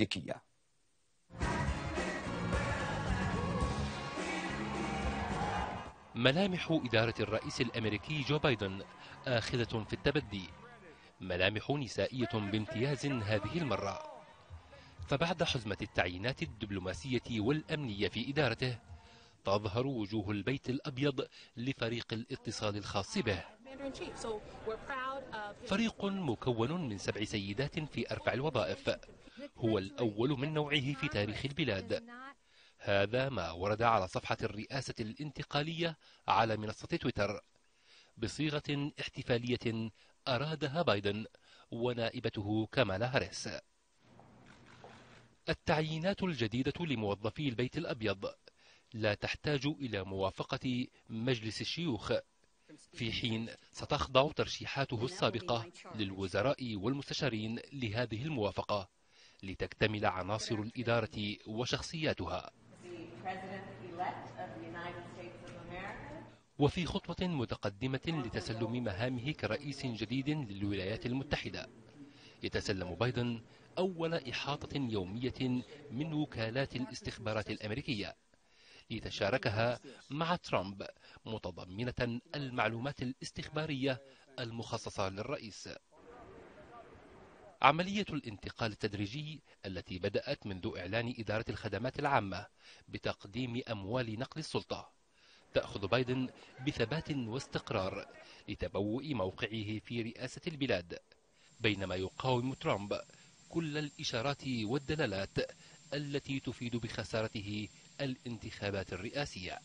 الأمريكية ملامح إدارة الرئيس الأمريكي جو بايدن آخذة في التبدي. ملامح نسائية بامتياز هذه المرة. فبعد حزمة التعيينات الدبلوماسية والأمنية في إدارته تظهر وجوه البيت الأبيض لفريق الاتصال الخاص به. فريق مكون من سبع سيدات في أرفع الوظائف. هو الأول من نوعه في تاريخ البلاد. هذا ما ورد على صفحة الرئاسة الانتقالية على منصة تويتر. بصيغة احتفالية أرادها بايدن ونائبته كامالا هاريس. التعيينات الجديدة لموظفي البيت الأبيض. لا تحتاج إلى موافقة مجلس الشيوخ. في حين ستخضع ترشيحاته السابقة للوزراء والمستشارين لهذه الموافقة لتكتمل عناصر الإدارة وشخصياتها. وفي خطوة متقدمة لتسلم مهامه كرئيس جديد للولايات المتحدة. يتسلم بايدن أول إحاطة يومية من وكالات الاستخبارات الأمريكية. لتشاركها مع ترامب متضمنة المعلومات الاستخبارية المخصصة للرئيس. عملية الانتقال التدريجي التي بدأت منذ إعلان إدارة الخدمات العامة بتقديم أموال نقل السلطة تأخذ بايدن بثبات واستقرار لتبوء موقعه في رئاسة البلاد. بينما يقاوم ترامب كل الإشارات والدلالات التي تفيد بخسارته الانتخابات الرئاسية.